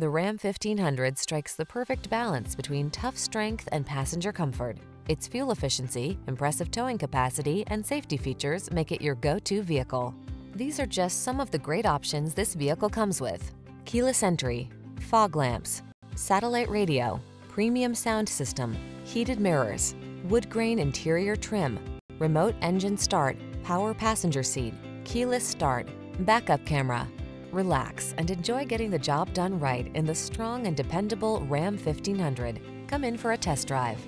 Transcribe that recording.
The Ram 1500 strikes the perfect balance between tough strength and passenger comfort. Its fuel efficiency, impressive towing capacity, and safety features make it your go-to vehicle. These are just some of the great options this vehicle comes with. Keyless entry, fog lamps, satellite radio, premium sound system, heated mirrors, wood grain interior trim, remote engine start, power passenger seat, keyless start, backup camera. Relax and enjoy getting the job done right in the strong and dependable Ram 1500. Come in for a test drive.